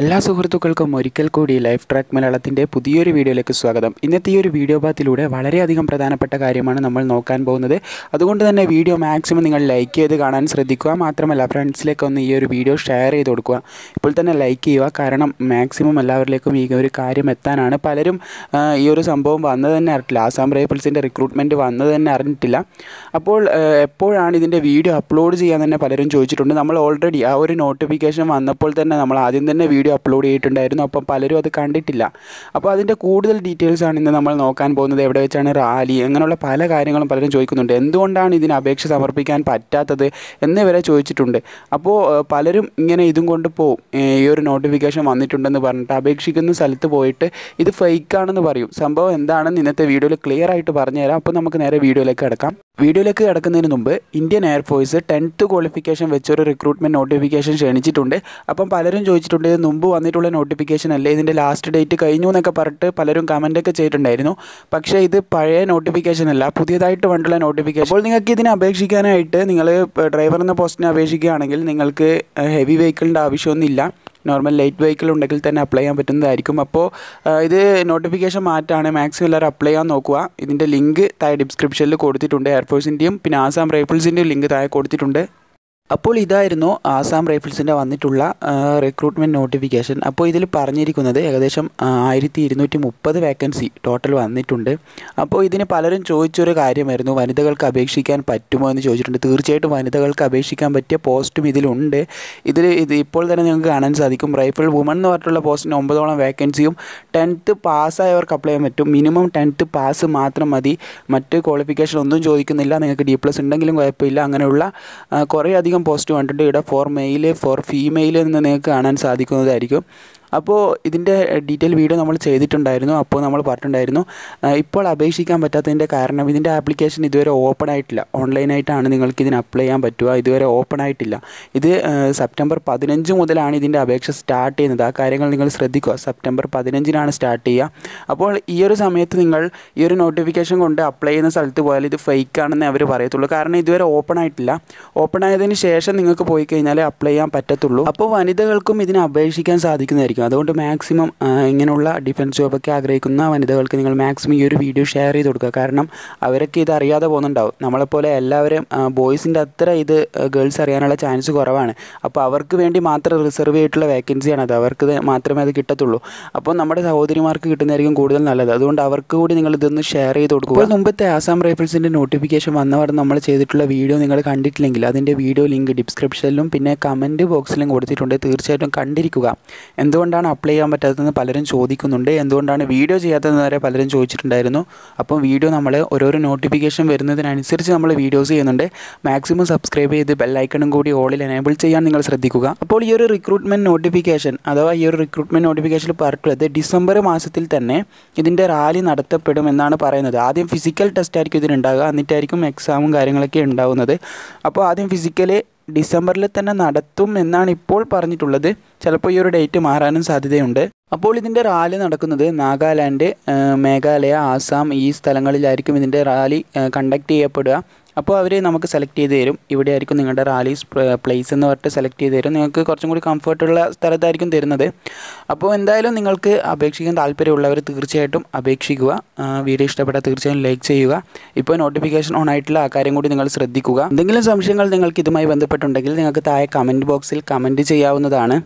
എല്ലാ സുഹൃത്തുക്കൾക്കും ഒരിക്കൽ കൂടി ലൈഫ് ട്രാക്ക് മലയാളത്തിന്റെ പുതിയൊരു വീഡിയോയിലേക്ക് സ്വാഗതം. ഇന്നത്തെ ഈ ഒരു വീഡിയോ പാത്തിലൂടെ വളരെയധികം പ്രധാനപ്പെട്ട കാര്യമാണ് നമ്മൾ നോക്കാൻ പോകുന്നത്. അതുകൊണ്ട് തന്നെ വീഡിയോ മാക്സിമം നിങ്ങൾ ലൈക്ക് ചെയ്ത് കാണാൻ ശ്രദ്ധിക്കുക. മാത്രമല്ല ഫ്രണ്ട്സിലേക്ക് ഒന്ന് ഈ ഒരു വീഡിയോ ഷെയർ ചെയ്ത് കൊടുക്കുക. ഇപ്പോൾ തന്നെ ലൈക്ക് ചെയ്യുക. കാരണം മാക്സിമം എല്ലാവരിലേക്കും ഈ ഒരു കാര്യം എത്താനാണ്. പലരും ഈ ഒരു സംഭവം വന്നത് തന്നെ അറിഞ്ഞിട്ടില്ല. ആസാം റൈഫിൾസിന്റെ റിക്രൂട്ട്മെന്റ് വന്നത് തന്നെ അറിഞ്ഞിട്ടില്ല. അപ്പോൾ എപ്പോഴാണ് ഇതിന്റെ വീഡിയോ അപ്ലോഡ് ചെയ്യാൻ തന്നെ പലരും ചോദിച്ചിട്ടുണ്ട്. നമ്മൾ ഓൾറെഡി ആ ഒരു നോട്ടിഫിക്കേഷൻ വന്നപ്പോൾ തന്നെ നമ്മൾ ആദ്യം തന്നെ വീഡിയോ അപ്ലോഡ് ചെയ്തിട്ടുണ്ടായിരുന്നു. അപ്പം പലരും അത് കണ്ടിട്ടില്ല. അപ്പോൾ അതിന്റെ കൂടുതൽ ഡീറ്റെയിൽസാണ് ഇന്ന് നമ്മൾ നോക്കാൻ പോകുന്നത്. എവിടെ വെച്ചാണ് റാലി അങ്ങനെയുള്ള പല കാര്യങ്ങളും പലരും ചോദിക്കുന്നുണ്ട്. എന്തുകൊണ്ടാണ് ഇതിന് അപേക്ഷ സമർപ്പിക്കാൻ പറ്റാത്തത് എന്നിവരെ ചോദിച്ചിട്ടുണ്ട്. അപ്പോൾ പലരും ഇങ്ങനെ ഇതും കൊണ്ട് പോവും ഈ ഒരു നോട്ടിഫിക്കേഷൻ വന്നിട്ടുണ്ടെന്ന് പറഞ്ഞിട്ട് അപേക്ഷിക്കുന്ന സ്ഥലത്ത് പോയിട്ട് ഇത് ഫേക്കാണെന്ന് പറയും. സംഭവം എന്താണെന്ന് ഇന്നത്തെ വീഡിയോയിൽ ക്ലിയർ ആയിട്ട് പറഞ്ഞുതരാം. അപ്പോൾ നമുക്ക് നേരെ വീഡിയോയിലേക്ക് കിടക്കാം. വീഡിയോയിലേക്ക് കിടക്കുന്നതിന് മുമ്പ് Indian air force tenth qualification വെച്ചൊരു റിക്രൂട്ട്മെന്റ് നോട്ടിഫിക്കേഷൻ ക്ഷണിച്ചിട്ടുണ്ട്. അപ്പം പലരും ചോദിച്ചിട്ടുണ്ട് ഇത് മുമ്പ് വന്നിട്ടുള്ള നോട്ടിഫിക്കേഷൻ അല്ലേ? ഇതിന്റെ ലാസ്റ്റ് ഡേറ്റ് കഴിഞ്ഞു എന്നൊക്കെ പറഞ്ഞിട്ട് പലരും കമന്റൊക്കെ ചെയ്തിട്ടുണ്ടായിരുന്നു. പക്ഷേ ഇത് പഴയ നോട്ടിഫിക്കേഷൻ അല്ല പുതിയതായിട്ട് വന്നിട്ടുള്ള നോട്ടിഫിക്കേഷൻ അപ്പോൾ നിങ്ങൾക്ക് ഇതിന് അപേക്ഷിക്കാനായിട്ട് നിങ്ങൾ ഡ്രൈവർ എന്ന പോസ്റ്റിന് അപേക്ഷിക്കുകയാണെങ്കിൽ നിങ്ങൾക്ക് ഹെവി വെഹിക്കിളിന്റെ ആവശ്യമൊന്നുമില്ല. നോർമൽ ലൈറ്റ് വെഹിക്കിൾ ഉണ്ടെങ്കിൽ തന്നെ അപ്ലൈ ചെയ്യാൻ പറ്റുന്നതായിരിക്കും. അപ്പോൾ ഇത് നോട്ടിഫിക്കേഷൻ മാറ്റാണ്. മാക്സിമം എല്ലാവരും അപ്ലൈ ചെയ്യാൻ നോക്കുക. ഇതിന്റെ ലിങ്ക് താഴെ ഡിസ്ക്രിപ്ഷനിൽ കൊടുത്തിട്ടുണ്ട്. എയർഫോഴ്സിന്റെയും പിന്നെ ആസാം റൈഫിൾസിന്റെയും ലിങ്ക് താഴെ കൊടുത്തിട്ടുണ്ട്. അപ്പോൾ ഇതായിരുന്നു ആസാം റൈഫിൾസിന്റെ വന്നിട്ടുള്ള റിക്രൂട്ട്മെന്റ് നോട്ടിഫിക്കേഷൻ അപ്പോൾ ഇതിൽ പറഞ്ഞിരിക്കുന്നത് ഏകദേശം ആയിരത്തി ഇരുന്നൂറ്റി മുപ്പത് വേക്കൻസി ടോട്ടൽ വന്നിട്ടുണ്ട്. അപ്പോൾ ഇതിന് പലരും ചോദിച്ചൊരു കാര്യമായിരുന്നു വനിതകൾക്ക് അപേക്ഷിക്കാൻ പറ്റുമോ എന്ന് ചോദിച്ചിട്ടുണ്ട്. തീർച്ചയായിട്ടും വനിതകൾക്ക് അപേക്ഷിക്കാൻ പറ്റിയ പോസ്റ്റും ഇതിലുണ്ട്. ഇതിൽ ഇത് ഇപ്പോൾ തന്നെ നിങ്ങൾക്ക് കാണാൻ സാധിക്കും. റൈഫിൾ വുമൺ എന്ന് പറഞ്ഞിട്ടുള്ള പോസ്റ്റിന് ഒമ്പതോളം വേക്കൻസിയും ടെൻത്ത് പാസ്സായവർക്ക് അപ്ലൈ ചെയ്യാൻ പറ്റും. മിനിമം ടെൻത്ത് പാസ് മാത്രം മതി. മറ്റ് ക്വാളിഫിക്കേഷൻ ഒന്നും ചോദിക്കുന്നില്ല. നിങ്ങൾക്ക് ഡി പ്ലസ് ഉണ്ടെങ്കിലും കുഴപ്പമില്ല. അങ്ങനെയുള്ള കുറേ അധികം പോസ്റ്റ് വന്നിട്ടുണ്ട് ഇവിടെ ഫോർ മെയിൽ ഫോർ ഫീമെയിൽ എന്ന് നിങ്ങൾക്ക് കാണാൻ സാധിക്കുന്നതായിരിക്കും. അപ്പോൾ ഇതിന്റെ ഡീറ്റെയിൽ വീഡിയോ നമ്മൾ ചെയ്തിട്ടുണ്ടായിരുന്നു. അപ്പോൾ നമ്മൾ പറഞ്ഞിട്ടുണ്ടായിരുന്നു ഇപ്പോൾ അപേക്ഷിക്കാൻ പറ്റാത്തതിന്റെ കാരണം ഇതിന്റെ ആപ്ലിക്കേഷൻ ഇതുവരെ ഓപ്പൺ ആയിട്ടില്ല. ഓൺലൈനായിട്ടാണ് നിങ്ങൾക്ക് ഇതിന് അപ്ലൈ ചെയ്യാൻ പറ്റുക. ഇതുവരെ ഓപ്പൺ ആയിട്ടില്ല. ഇത് സെപ്റ്റംബർ പതിനഞ്ച് മുതലാണ് ഇതിന്റെ അപേക്ഷ സ്റ്റാർട്ട് ചെയ്യുന്നത്. ആ കാര്യങ്ങൾ നിങ്ങൾ ശ്രദ്ധിക്കുക. സെപ്റ്റംബർ പതിനഞ്ചിനാണ് സ്റ്റാർട്ട് ചെയ്യുക. അപ്പോൾ ഈ ഒരു സമയത്ത് നിങ്ങൾ ഈ ഒരു നോട്ടിഫിക്കേഷൻ കൊണ്ട് അപ്ലൈ ചെയ്യുന്ന സ്ഥലത്ത് പോയാൽ ഇത് ഫേക്ക് ആണെന്ന് അവർ പറയത്തുള്ളൂ. കാരണം ഇതുവരെ ഓപ്പൺ ആയിട്ടില്ല. ഓപ്പൺ ആയതിന് ശേഷം നിങ്ങൾക്ക് പോയി കഴിഞ്ഞാൽ അപ്ലൈ ചെയ്യാൻ പറ്റത്തുള്ളൂ. അപ്പോൾ വനിതകൾക്കും ഇതിന് അപേക്ഷിക്കാൻ സാധിക്കുന്നതായിരിക്കും. അതുകൊണ്ട് മാക്സിമം ഇങ്ങനെയുള്ള ഡിഫൻസ് ജോബൊക്കെ ആഗ്രഹിക്കുന്ന വനിതകൾക്ക് നിങ്ങൾ മാക്സിമം ഈ ഒരു വീഡിയോ ഷെയർ ചെയ്ത് കൊടുക്കുക. കാരണം അവരൊക്കെ ഇത് അറിയാതെ പോകുന്നുണ്ടാവും. നമ്മളെപ്പോലെ എല്ലാവരും ബോയ്സിന്റെ അത്ര ഇത് ഗേൾസ് അറിയാനുള്ള ചാൻസ് കുറവാണ്. അപ്പോൾ അവർക്ക് വേണ്ടി മാത്രം റിസർവ് ചെയ്തിട്ടുള്ള വേക്കൻസിയാണ് അത് അവർക്ക് മാത്രമേ അത് കിട്ടത്തുള്ളൂ. അപ്പോൾ നമ്മുടെ സഹോദരിമാർക്ക് കിട്ടുന്നതായിരിക്കും കൂടുതൽ നല്ലത്. അതുകൊണ്ട് അവർക്ക് കൂടി നിങ്ങൾ ഇതൊന്ന് ഷെയർ ചെയ്ത് കൊടുക്കുക. മുമ്പത്തെ ആസാം റൈഫിൾസിന്റെ നോട്ടിഫിക്കേഷൻ വന്നവർ നമ്മൾ ചെയ്തിട്ടുള്ള വീഡിയോ നിങ്ങൾ കണ്ടിട്ടില്ലെങ്കിൽ അതിന്റെ വീഡിയോ ലിങ്ക് ഡിസ്ക്രിപ്ഷനിലും പിന്നെ കമന്റ് ബോക്സിലും കൊടുത്തിട്ടുണ്ട്. തീർച്ചയായിട്ടും കണ്ടിരിക്കുക. എന്തുകൊണ്ടാണ് അപ്ലൈ ചെയ്യാൻ പറ്റാത്തതെന്ന് പലരും ചോദിക്കുന്നുണ്ട്. എന്തുകൊണ്ടാണ് വീഡിയോ ചെയ്യാത്തതെന്ന് വരെ പലരും ചോദിച്ചിട്ടുണ്ടായിരുന്നു. അപ്പം വീഡിയോ നമ്മൾ ഓരോരോ നോട്ടിഫിക്കേഷൻ വരുന്നതിനനുസരിച്ച് നമ്മൾ വീഡിയോസ് ചെയ്യുന്നുണ്ട്. മാക്സിമം സബ്സ്ക്രൈബ് ചെയ്ത് ബെല്ലൈക്കണും കൂടി ഓളിൽ എനേബിൾ ചെയ്യാൻ നിങ്ങൾ ശ്രദ്ധിക്കുക. അപ്പോൾ ഈ ഒരു റിക്രൂട്ട്മെന്റ് നോട്ടിഫിക്കേഷൻ അഥവാ ഈ ഒരു റിക്രൂട്ട്മെന്റ് നോട്ടിഫിക്കേഷൻ പറഞ്ഞിട്ടുള്ളത് ഡിസംബർ മാസത്തിൽ തന്നെ ഇതിന്റെ റാലി നടത്തപ്പെടും എന്നാണ് പറയുന്നത്. ആദ്യം ഫിസിക്കൽ ടെസ്റ്റ് ആയിരിക്കും ഇതിനുണ്ടാകുക എന്നിട്ടായിരിക്കും എക്സാമും കാര്യങ്ങളൊക്കെ ഉണ്ടാകുന്നത് അപ്പോൾ ആദ്യം ഫിസിക്കൽ ഡിസംബറിൽ തന്നെ നടത്തും എന്നാണ് ഇപ്പോൾ പറഞ്ഞിട്ടുള്ളത്. ചിലപ്പോൾ ഈ ഒരു ഡേറ്റ് മാറാനും സാധ്യതയുണ്ട്. അപ്പോൾ ഇതിന്റെ റാലി നടക്കുന്നത് നാഗാലാൻഡ് മേഘാലയ ആസാം ഈ സ്ഥലങ്ങളിലായിരിക്കും ഇതിന്റെ റാലി കണ്ടക്ട് ചെയ്യപ്പെടുക. അപ്പോൾ അവർ നമുക്ക് സെലക്ട് ചെയ്ത് തരും. ഇവിടെ ആയിരിക്കും നിങ്ങളുടെ റാലീസ് പ്ലേസ് എന്ന് പറഞ്ഞിട്ട് സെലക്ട് ചെയ്ത് തരും. നിങ്ങൾക്ക് കുറച്ചും കൂടി കംഫർട്ടുള്ള സ്ഥലത്തായിരിക്കും തരുന്നത്. അപ്പോൾ എന്തായാലും നിങ്ങൾക്ക് അപേക്ഷിക്കാൻ താല്പര്യമുള്ളവർ തീർച്ചയായിട്ടും അപേക്ഷിക്കുക. വീഡിയോ ഇഷ്ടപ്പെട്ടാൽ തീർച്ചയായും ലൈക്ക് ചെയ്യുക. ഇപ്പോൾ നോട്ടിഫിക്കേഷൻ ഓൺ ആയിട്ടുള്ള ആ കാര്യം കൂടി നിങ്ങൾ ശ്രദ്ധിക്കുക. എന്തെങ്കിലും സംശയങ്ങൾ നിങ്ങൾക്ക് ഇതുമായി ബന്ധപ്പെട്ടുണ്ടെങ്കിൽ നിങ്ങൾക്ക് താഴെ കമന്റ് ബോക്സിൽ കമന്റ് ചെയ്യാവുന്നതാണ്.